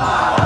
Amen.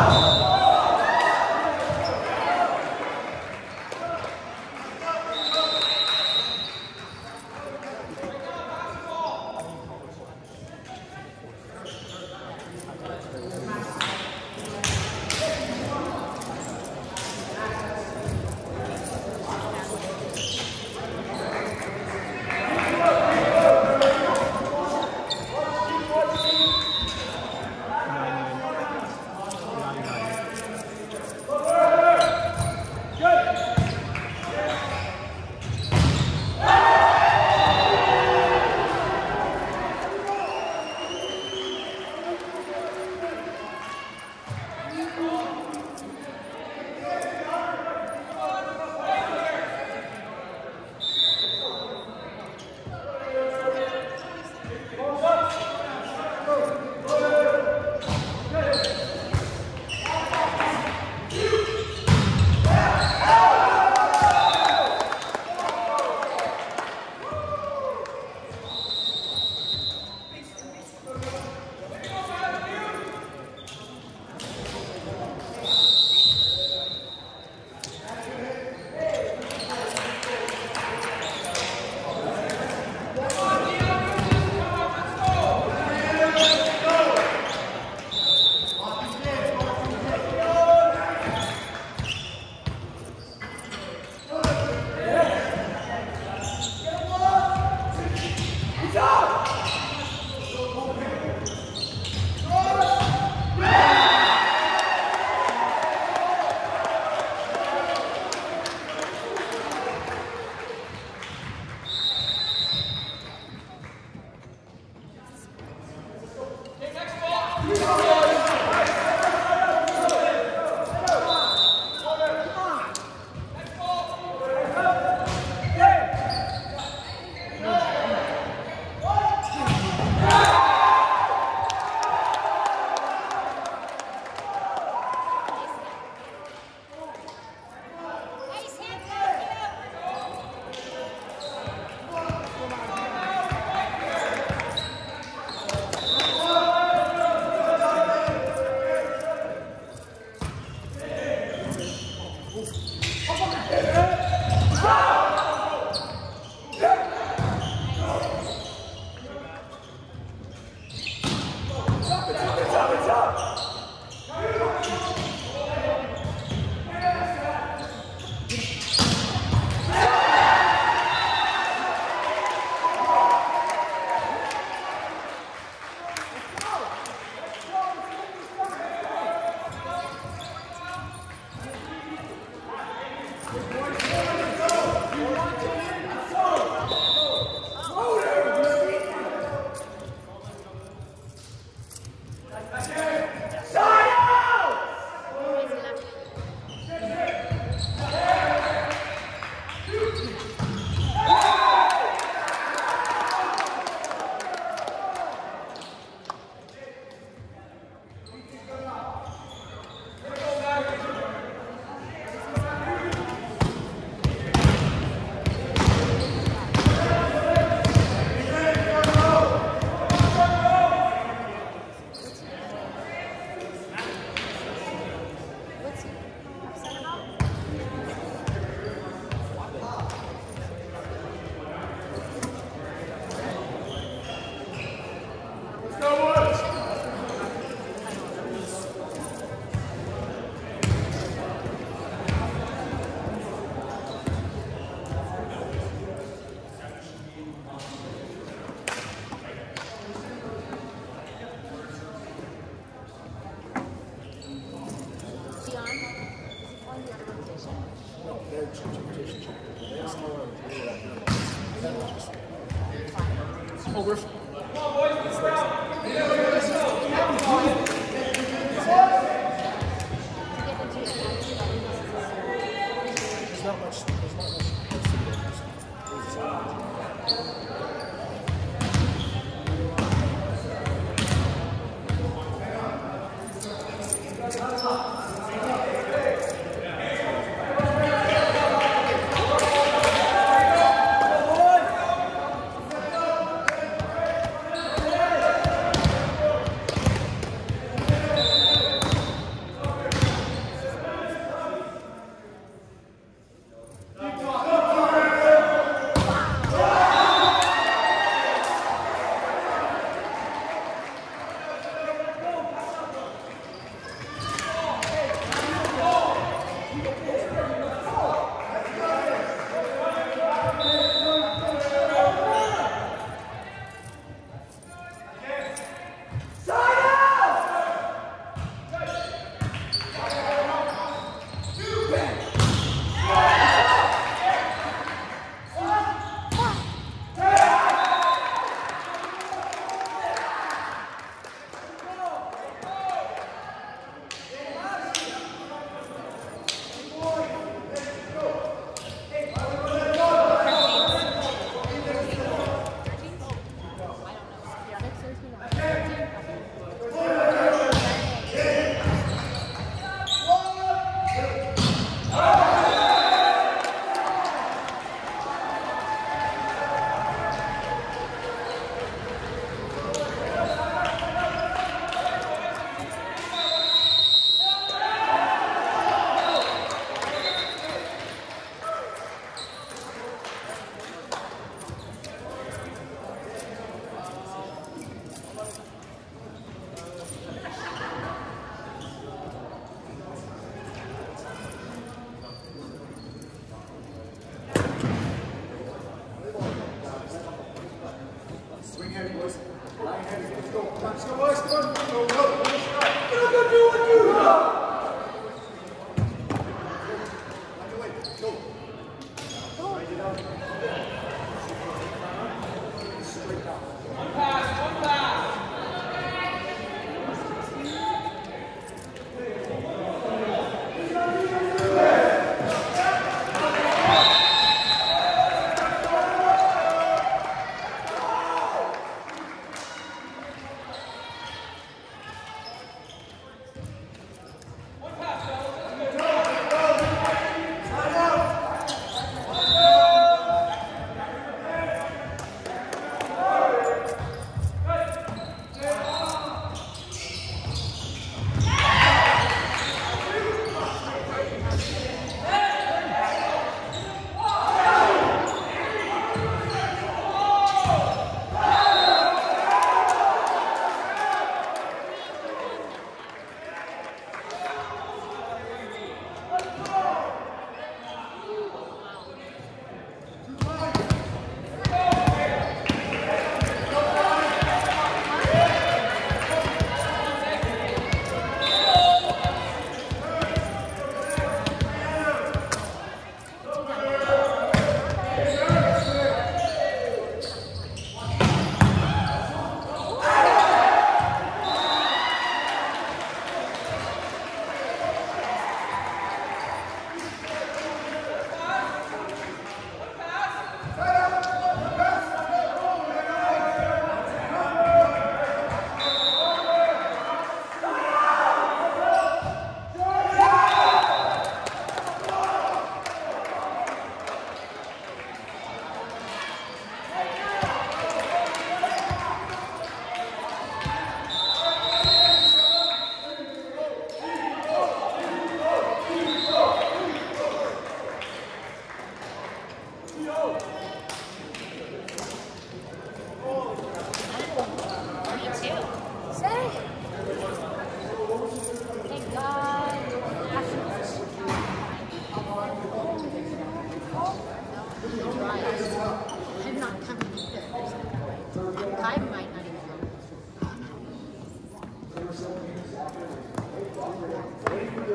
Oh, we're.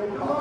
Come on.